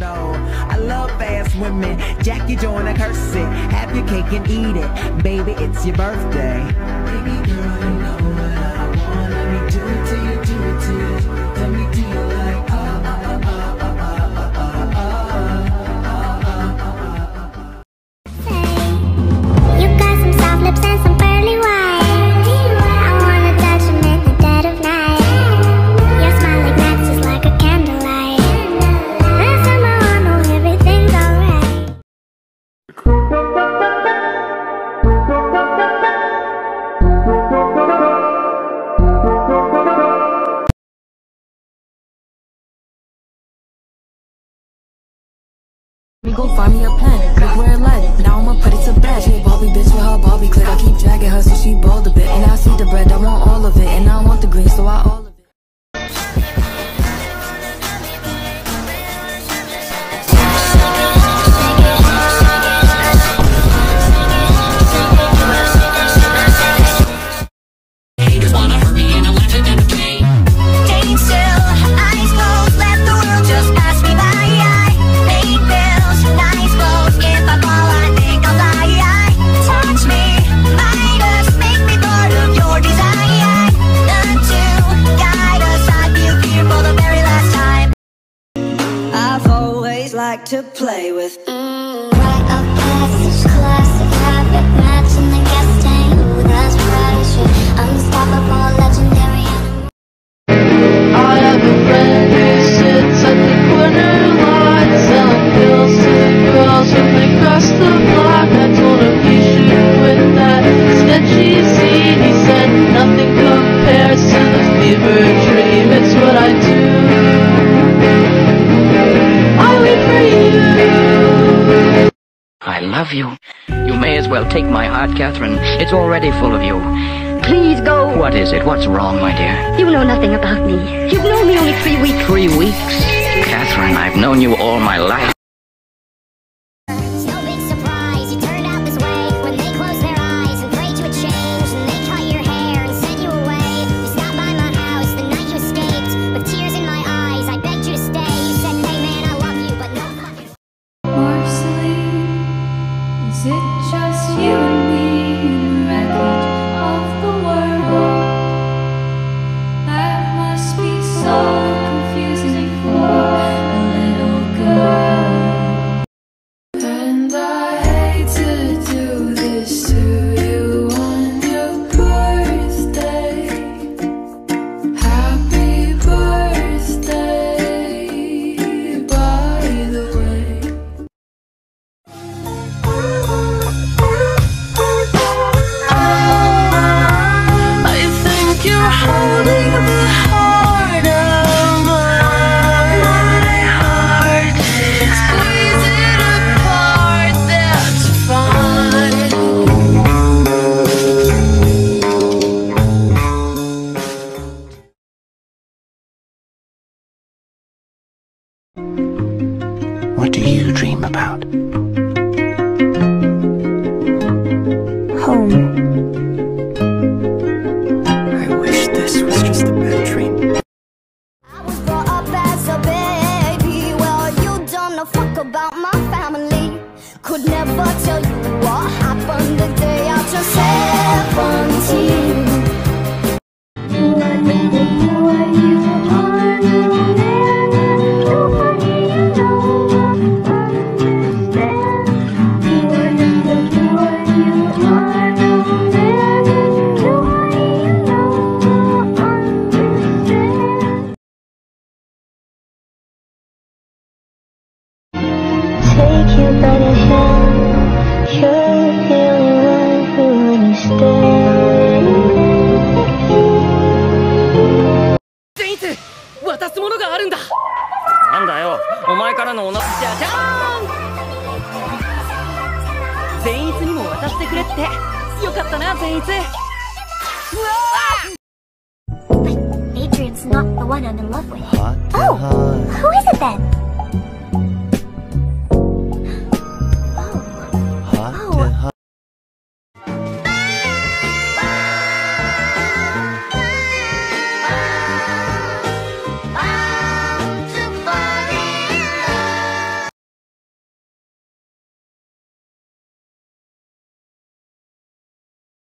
though. I love fast women. Jackie Joyner-Kersee. Have your cake and eat it. Baby, it's your birthday. Baby girl, Me go find me a pen, look where it led. Now I'ma put it to bed. She a Barbie bitch with her Barbie click. I keep dragging her so she bald a bit. And I see the bread, I want all of it. And I want the green, so I all to play with love you. You may as well take my heart, Catherine. It's already full of you. Please go. What is it? What's wrong, my dear? You know nothing about me. You've known me only three weeks. Three weeks? Catherine, I've known you all my life. It just you What do you dream about? Home. I wish this was just a bad dream. Could never tell you what happened the day I turned 17. Adrian's not the one I'm in love with. Oh, who is it then?